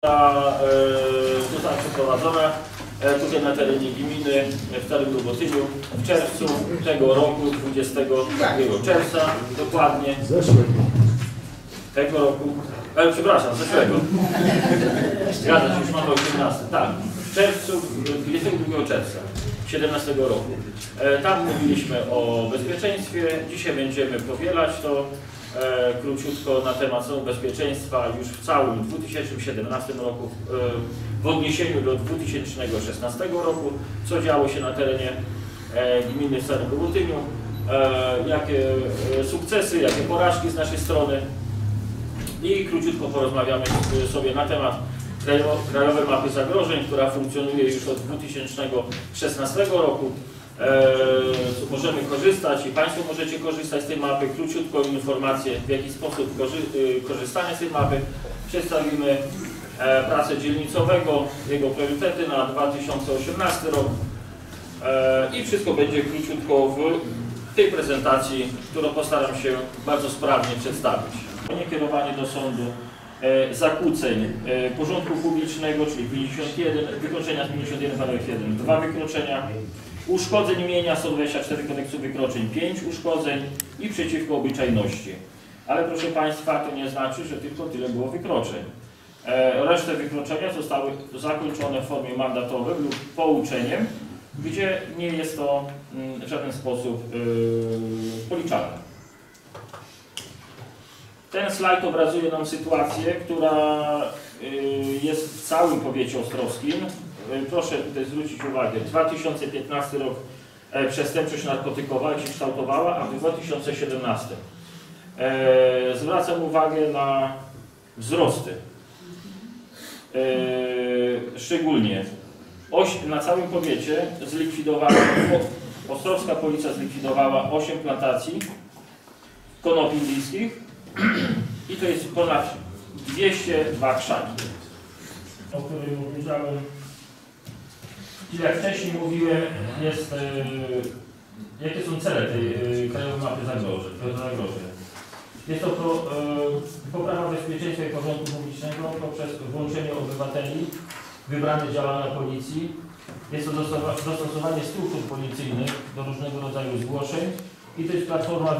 Ta, e, została przeprowadzona e, tutaj na terenie gminy w Starym Lubotyniu w czerwcu tego roku, 22 czerwca dokładnie tego roku, e, przepraszam, zeszłego. Zgadza się, już mamy 18, tak. W czerwcu, 22 czerwca 17 roku. E, tam mówiliśmy o bezpieczeństwie, dzisiaj będziemy powielać to e, króciutko na temat bezpieczeństwa. Już w całym 2017 roku e, w odniesieniu do 2016 roku, co działo się na terenie e, gminy Starym Lubotyniu, e, jakie sukcesy, jakie porażki z naszej strony? I króciutko porozmawiamy sobie na temat krajo- Krajowej Mapy Zagrożeń, która funkcjonuje już od 2016 roku. E, możemy korzystać i Państwo możecie korzystać z tej mapy. Króciutko informacje, w jaki sposób korzy- y, korzystanie z tej mapy. Przedstawimy e, pracę dzielnicowego, jego priorytety na 2018 rok. E, I wszystko będzie króciutko w tej prezentacji, którą postaram się bardzo sprawnie przedstawić. Nie kierowanie do sądu e, zakłóceń e, porządku publicznego, czyli 51, wykroczenia z 51 paragraf 1, dwa wykroczenia, uszkodzeń mienia 124 kodeksu wykroczeń, 5 uszkodzeń i przeciwko obyczajności. Ale proszę Państwa, to nie znaczy, że tylko tyle było wykroczeń. E, Resztę wykroczenia zostały zakończone w formie mandatowej lub pouczeniem, gdzie nie jest to mm, w żaden sposób yy, policzalne. Ten slajd obrazuje nam sytuację, która yy, jest w całym powiecie ostrowskim. Yy, Proszę tutaj zwrócić uwagę, 2015 rok e, przestępczość narkotykowa się kształtowała, a w 2017. E, Zwracam uwagę na wzrosty. E, Szczególnie na całym powiecie zlikwidowano, Ostrowska Policja zlikwidowała 8 plantacji konopi indyjskich i to jest ponad 202 krzaki, o którym mówiłem. Jak wcześniej mówiłem, jest, e, jakie są cele tej e, Krajowej Mapy Zagrożeń. zagrożeń. Jest to pro, e, poprawa bezpieczeństwa i porządku publicznego poprzez włączenie obywateli wybrane działania policji. Jest to dostosowa- dostosowanie struktur policyjnych do różnego rodzaju zgłoszeń i to jest platforma